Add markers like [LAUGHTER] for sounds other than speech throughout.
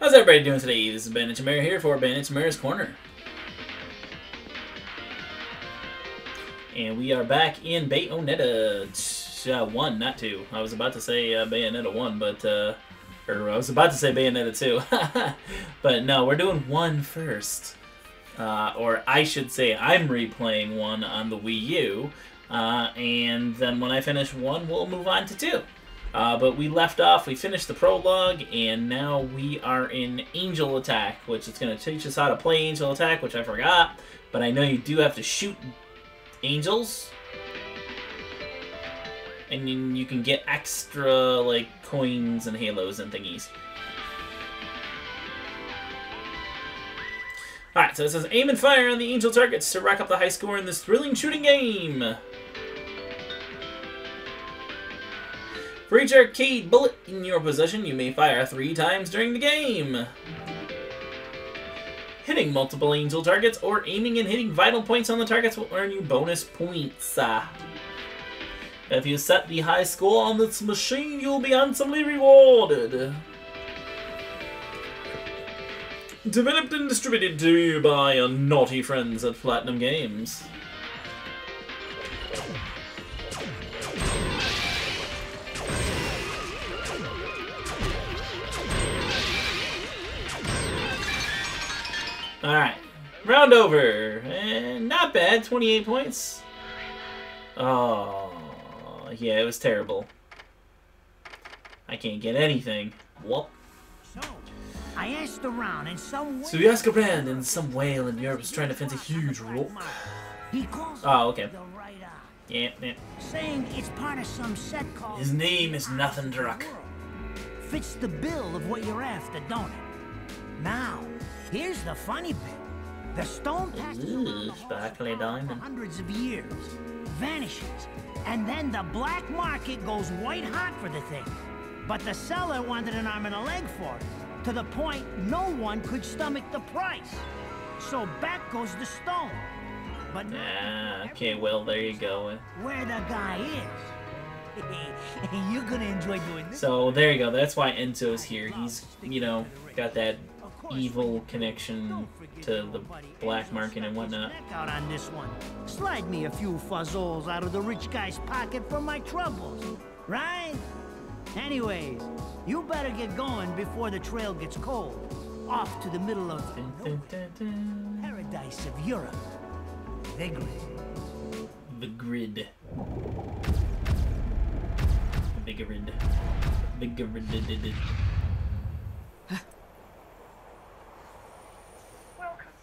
How's everybody doing today? This is Bandit Chimera here for Bandit Chimera's Corner. And we are back in Bayonetta uh, 1, not 2. I was about to say uh, Bayonetta 1, but, uh, or I was about to say Bayonetta 2. [LAUGHS] but no, we're doing 1 first. Uh, or I should say I'm replaying 1 on the Wii U. Uh, and then when I finish 1, we'll move on to 2. Uh, but we left off, we finished the prologue, and now we are in Angel Attack, which is going to teach us how to play Angel Attack, which I forgot. But I know you do have to shoot angels. And then you can get extra, like, coins and halos and thingies. Alright, so it says aim and fire on the angel targets to rack up the high score in this thrilling shooting game. For each arcade bullet in your possession, you may fire three times during the game. Hitting multiple angel targets or aiming and hitting vital points on the targets will earn you bonus points. If you set the high score on this machine, you'll be handsomely rewarded. Developed and distributed to you by our naughty friends at Platinum Games. Alright. Round over. And not bad. 28 points. Oh, yeah, it was terrible. I can't get anything. Whoop. So, I asked around and some So you ask a brand and some whale in Europe is trying to fence a huge rock. Oh, okay. the right ah, eye, Yeah, yeah. saying it's part of some set called His name is Nathan Druck. Fits the bill of what you're after, don't it? Now, here's the funny bit. The stone passes Ooh, around the sparkly for diamond. hundreds of years, vanishes, and then the black market goes white hot for the thing. But the seller wanted an arm and a leg for it, to the point no one could stomach the price. So back goes the stone. But Ah, okay, well, there you go. where the guy is. [LAUGHS] You're gonna enjoy doing this. So there you go. That's why Enzo's here. He's, you know, got that evil connection to the black market and whatnot. Out on this one. Slide me a few fuzzoles out of the rich guy's pocket for my troubles, right? Anyways, you better get going before the trail gets cold. Off to the middle of Dun, dun, dun, paradise of Europe. Vigrid. The grid. The grid. The grid.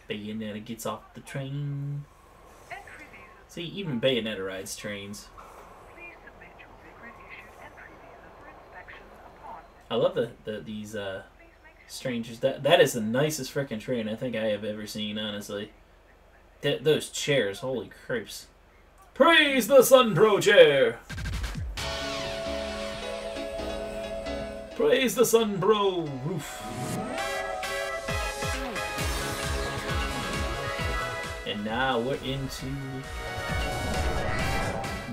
Bayonetta gets off the train. See, even Bayonetta rides trains. I love the, the these uh strangers. That that is the nicest freaking train I think I have ever seen. Honestly, Th- those chairs, holy cripes! Praise the Sun Pro chair. Praise the Sun Pro roof. Now we're into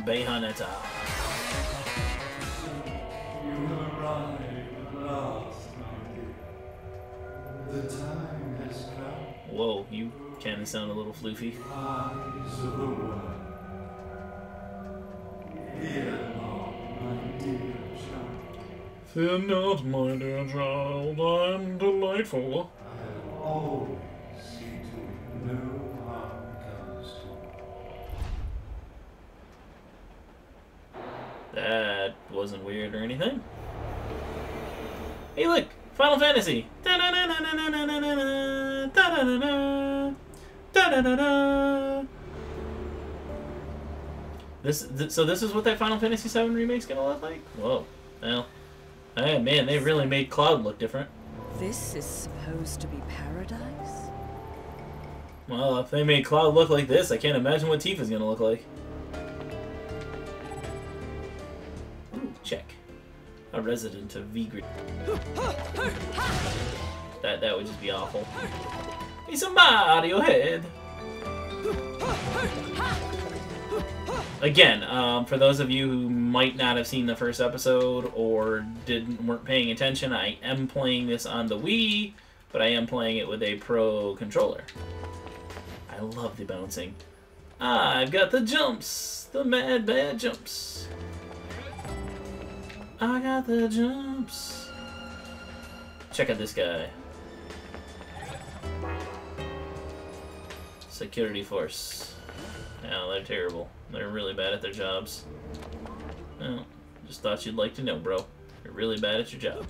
Bayonetta. You. The time has come. Whoa, you of sound a little floofy. Fear not, my dear child. Fear not, my dear child, I'm delightful. I'll always wasn't weird or anything. Hey, look! Final Fantasy! This, th so this is what that Final Fantasy VII remake's gonna look like? Whoa. Well, hey, man, they really made Cloud look different. This is supposed to be paradise? Well, if they made Cloud look like this, I can't imagine what Tifa's gonna look like. Resident of Vigrid. That that would just be awful. He's a Mario head. again, um, for those of you who might not have seen the first episode or didn't weren't paying attention, I am playing this on the Wii, but I am playing it with a Pro controller. I love the bouncing. I've got the jumps, the mad bad jumps. I got the jumps. Check out this guy. Security force. Yeah, they're terrible. They're really bad at their jobs. Well, just thought you'd like to know, bro. You're really bad at your job.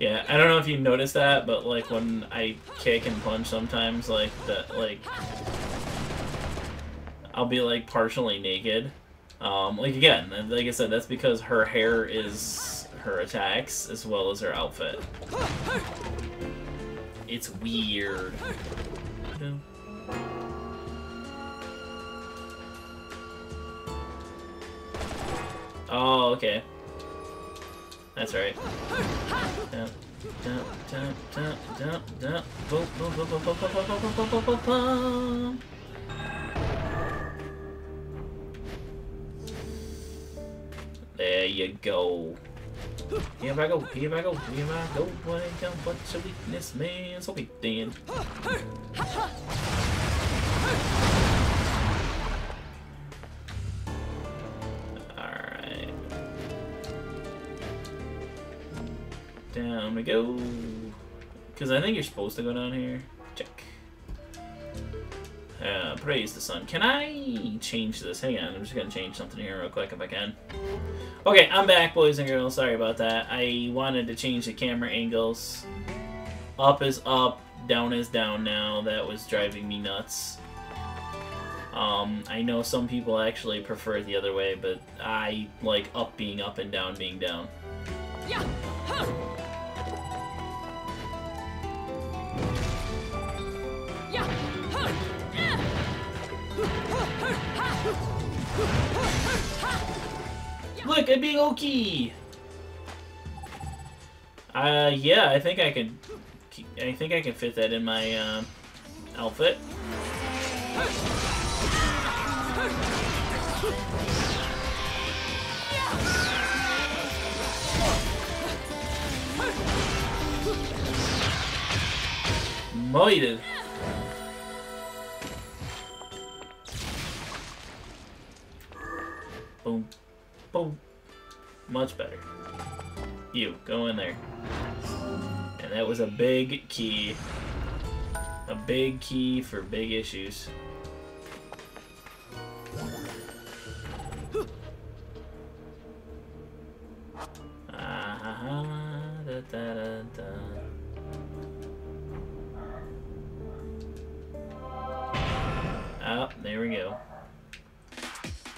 Yeah, I don't know if you noticed that, but like when I kick and punch sometimes, like that, like I'll be like partially naked. Um, like again, like I said, that's because her hair is her attacks as well as her outfit. It's weird. Oh, okay. That's right. Dun, dun, dun, you go. Here I go, here I go, here I go. Boy, come what's your weakness, man? So we then. Alright. Down we go. Because I think you're supposed to go down here. Check. Uh, praise the sun. Can I change this? Hang on, I'm just gonna change something here real quick if I can. Okay, I'm back, boys and girls. Sorry about that. I wanted to change the camera angles. Up is up, down is down now. That was driving me nuts. Um, I know some people actually prefer it the other way, but I like up being up and down being down. Look, I'm being okay. Uh, yeah, I think I could. I think I can fit that in my uh, outfit. Moited. Boom. Boom. Much better. You, go in there. And that was a big key. A big key for big issues. Uh-huh. Da. Oh, there we go.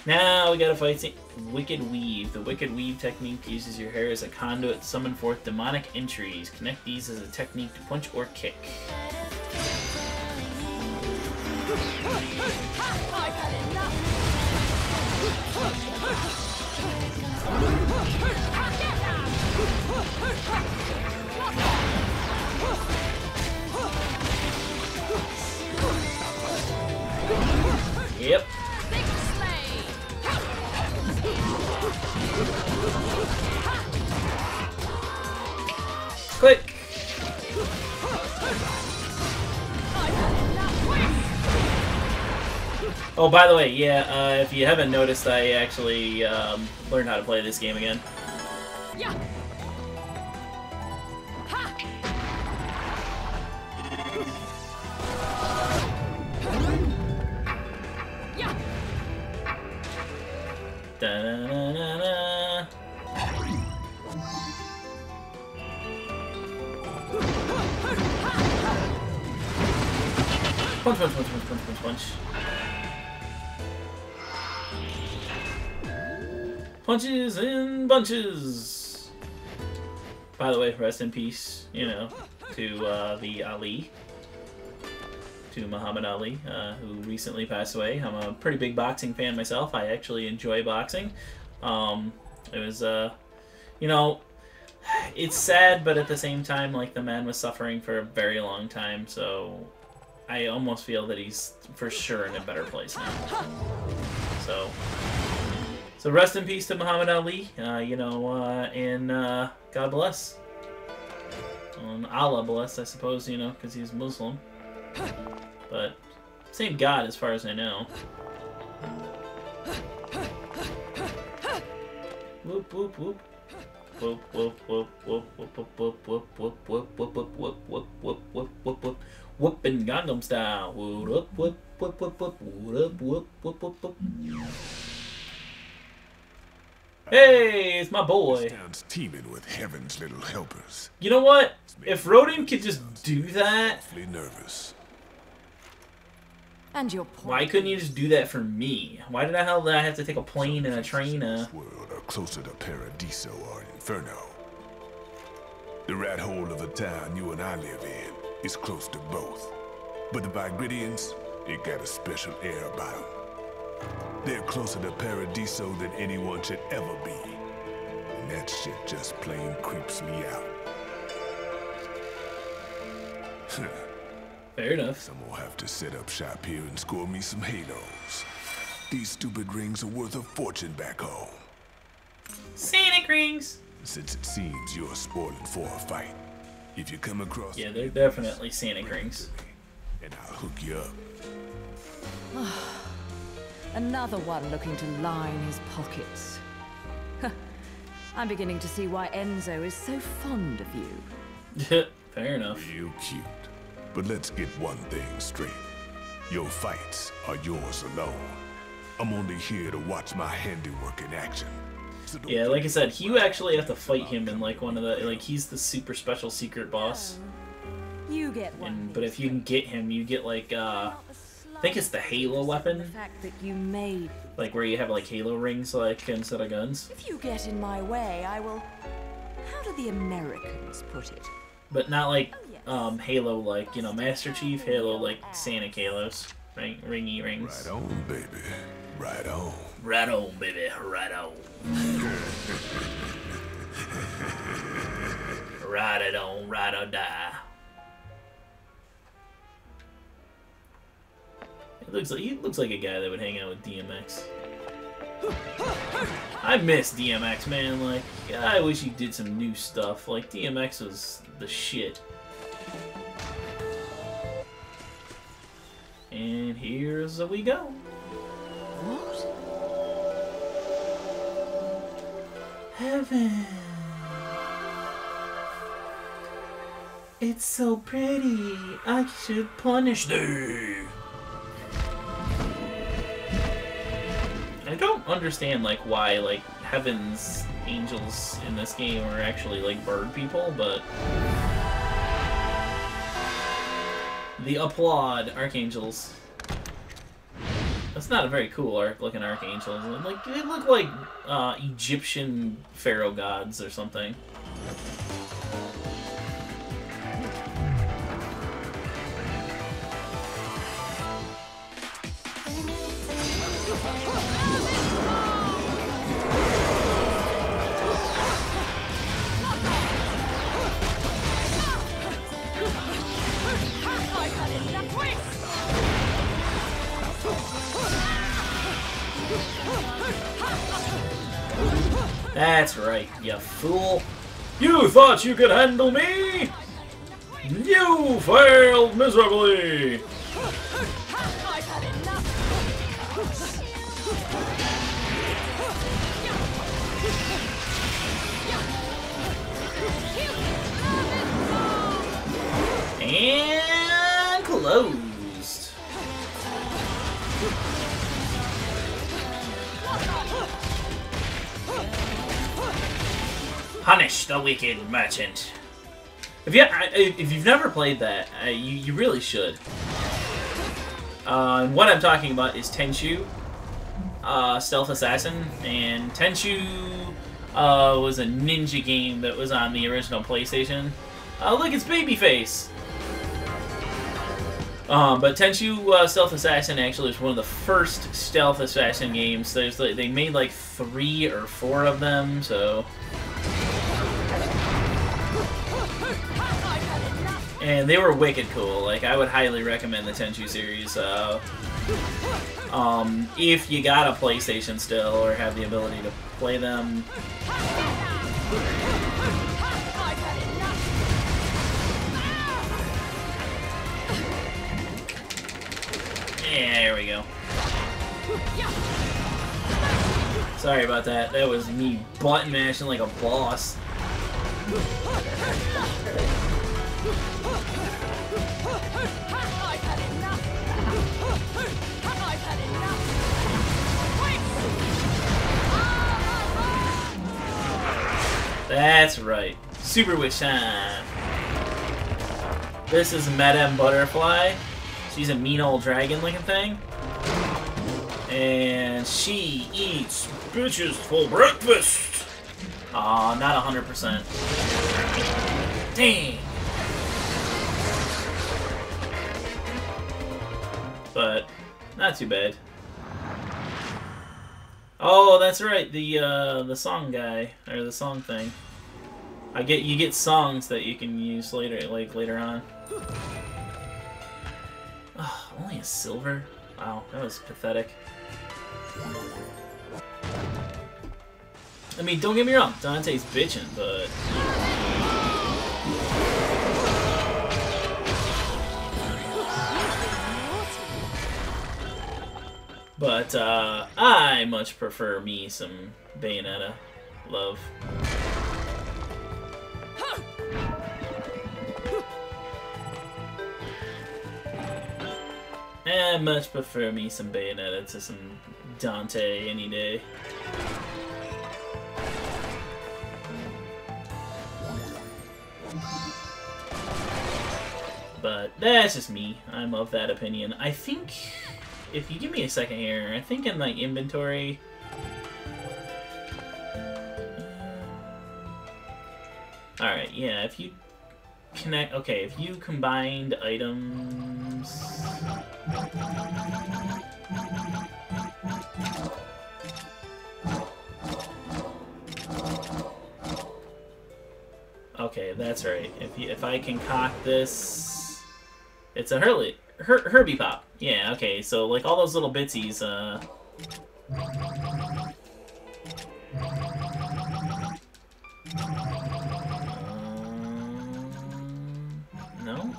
Now we gotta fight the Wicked Weave. The Wicked Weave technique uses your hair as a conduit to summon forth demonic entries. Connect these as a technique to punch or kick. Yep. Click. Oh, by the way, yeah, uh, if you haven't noticed, I actually um, learned how to play this game again. Da-na-na-na-na. Punch, punch, punch, punch, punch, punch, punch. Punches and bunches. By the way, rest in peace, you know, to uh, the Ali, to Muhammad Ali, uh, who recently passed away. I'm a pretty big boxing fan myself. I actually enjoy boxing. Um, it was, uh, you know, it's sad, but at the same time, like the man was suffering for a very long time, so I almost feel that he's for sure in a better place now. So, so rest in peace to Muhammad Ali. Uh, you know, uh, and uh, God bless. Um, Allah bless, I suppose. You know, because he's Muslim. But same God, as far as I know. Whoop whoop whoop. Whoop whoop whoop whoop whoop whoop whoop whoop whoop whoop whoop whoop whoop whoop whoop whoop whoop whoopin' Gangnam style. Whoop whoop whoop whoop whoop whoop whoop whoop whoop whoop. Hey, it's my boy. Town's teeming with heaven's little helpers. You know what? If Rodin could just do that, nervous. And your point why couldn't you just do that for me? Why did the hell did I have to take a plane and a train? Uh, This world are closer to Paradiso or Inferno. The rat hole of the town you and I live in is close to both. But the Vigridians, it got a special air about them. They're closer to Paradiso than anyone should ever be. And that shit just plain creeps me out. [LAUGHS] fair enough. Someone will have to set up shop here and score me some halos. These stupid rings are worth a fortune back home. Scenic rings. Since it seems you're spoiling for a fight, if you come across Yeah, they're definitely scenic rings. and I'll hook you up. [SIGHS] Another one looking to line his pockets. [LAUGHS] I'm beginning to see why Enzo is so fond of you. [LAUGHS] fair enough. You cute. But let's get one thing straight. Your fights are yours alone. I'm only here to watch my handiwork in action. So Yeah, like I said, you actually have to fight him in like one of the like he's the super special secret boss. You get one. And but if you can get him, you get like uh I think it's the Halo The weapon, fact that you made. like where you have like Halo rings like instead of guns. If you get in my way, I will. How do the Americans put it? But not like um Halo like, you know, Master Chief, Halo like Santa Halos. Ring ringy rings. Right on, baby. Right on. Right on, baby, right on. Ride it on, ride or die. It looks like he looks like a guy that would hang out with DMX. I miss DMX, man. Like, I wish he did some new stuff. Like, DMX was the shit. And here's a we go. What? Heaven. It's so pretty. I should punish thee. I don't understand like why like heaven's angels in this game are actually like bird people, but the applaud archangels. That's not a very cool arc looking archangel. Like they look like uh, Egyptian pharaoh gods or something. That's right, you fool. You thought you could handle me? You failed miserably. Wicked merchant. If you if you've never played that, you you really should. Uh, what I'm talking about is Tenchu, uh, Stealth Assassin, and Tenchu uh, was a ninja game that was on the original PlayStation. Uh, look, it's Babyface. Um, but Tenchu uh, Stealth Assassin actually is one of the first Stealth Assassin games. There's they made like three or four of them, so And they were wicked cool. Like, I would highly recommend the Tenchu series. Uh, um, if you got a PlayStation still or have the ability to play them. Yeah, there we go. Sorry about that. That was me button mashing like a boss. That's right. Super Witch time. This is Madame Butterfly. She's a mean old dragon looking thing. And she eats bitches for breakfast. Aw, not 100%. Dang. But, not too bad. Oh, that's right, the uh, the song guy or the song thing. I get you get songs that you can use later, like later on. Oh, only a silver? Wow, that was pathetic. I mean, don't get me wrong, Dante's bitching, but But uh, I much prefer me some Bayonetta love. I much prefer me some Bayonetta to some Dante any day. But that's just me. I'm of that opinion. I think if you give me a second here, I think in my inventory. uh, Alright, yeah, if you connect. Okay, if you combined items. Okay, that's right. If you, if I concoct this, it's a Hurley, Her, Herbie Pop. Yeah, okay, so like all those little bitsies, uh... Um, no?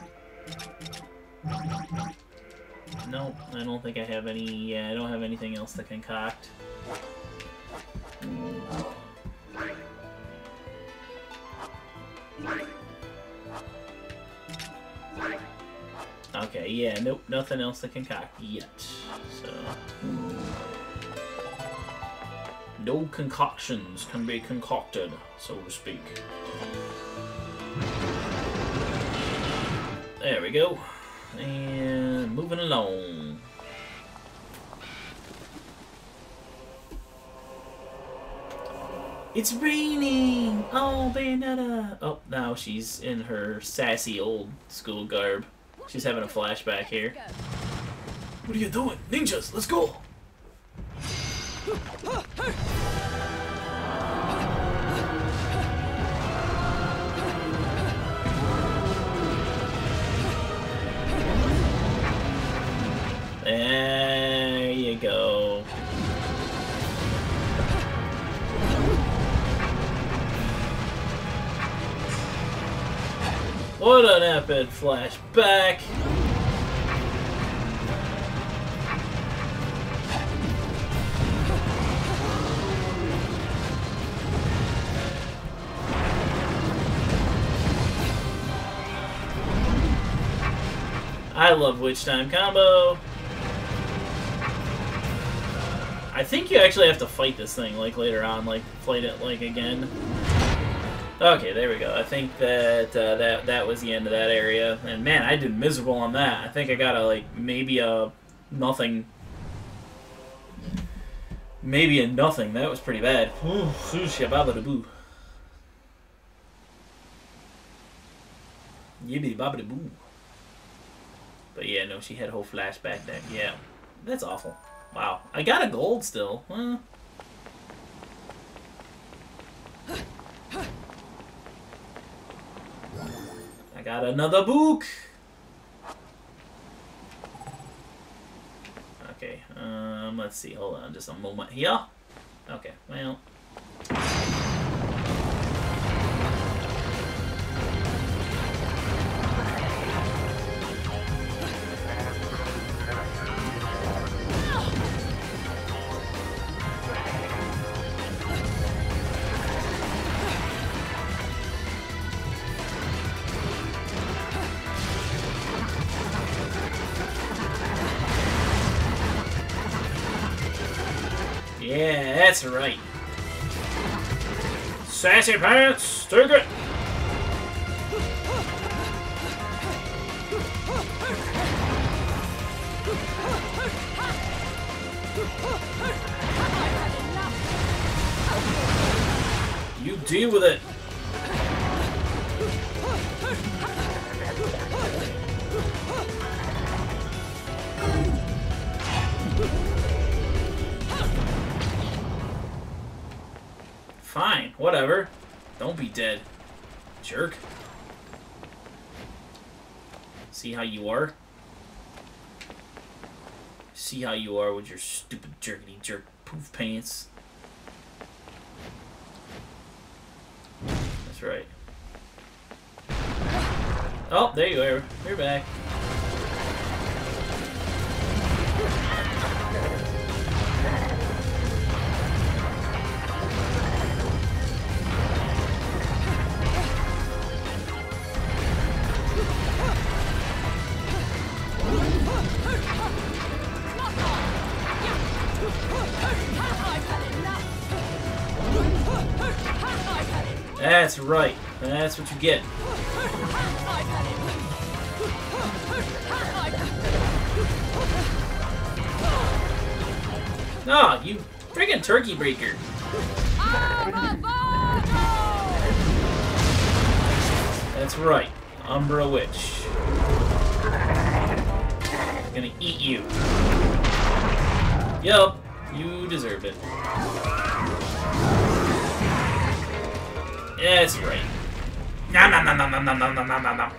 Nope, I don't think I have any, yeah, I don't have anything else to concoct. Yeah, nope, nothing else to concoct yet. So. Hmm. No concoctions can be concocted, so to speak. There we go. And moving along. It's raining! Oh, Bayonetta! Oh, now she's in her sassy old school garb. She's having a flashback here. What are you doing? Ninjas, let's go! There you go. What an epic flashback! I love Witch Time combo. I think you actually have to fight this thing, like, later on, like, fight it, like, again. Okay, there we go. I think that uh, that that was the end of that area. And man, I did miserable on that. I think I got a, like, maybe a nothing. Maybe a nothing. That was pretty bad. Ooh, bobbity boo. But yeah, no, she had a whole flashback there. Yeah, that's awful. Wow, I got a gold still. Well, I got another book. Okay, um, let's see. Hold on just a moment here. Okay, well. That's right. Sassy pants, take it. You deal with it. Fine, whatever. Don't be dead. Jerk. See how you are? See how you are with your stupid jerkity jerk poof pants. That's right. Oh, there you are. You're back. That's right. That's what you get. No, you friggin' turkey breaker. That's right. Umbra Witch. I'm Gonna eat you. Yup, you deserve it. That's right. Nom nom nom nom nom nom nom nom nom nom.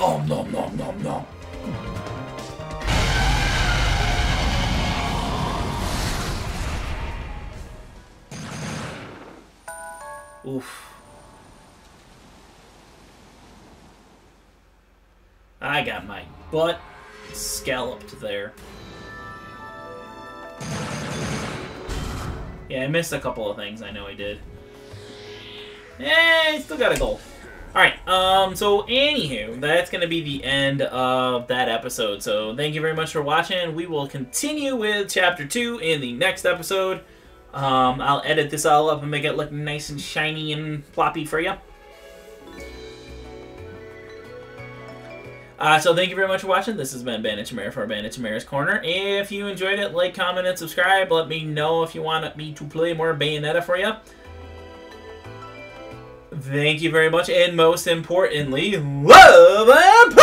Oh nom nom nom nom. Oof. I got my butt scalloped there. Yeah, I missed a couple of things. I know I did. Eh, I still got a goal. Alright, um, so anywho, that's going to be the end of that episode. So thank you very much for watching. We will continue with Chapter 2 in the next episode. Um, I'll edit this all up and make it look nice and shiny and floppy for you. Uh, so thank you very much for watching. This has been Bandit Chimera for Bandit Chimera's Corner. If you enjoyed it, like, comment, and subscribe. Let me know if you want me to play more Bayonetta for you. Thank you very much, and most importantly, love and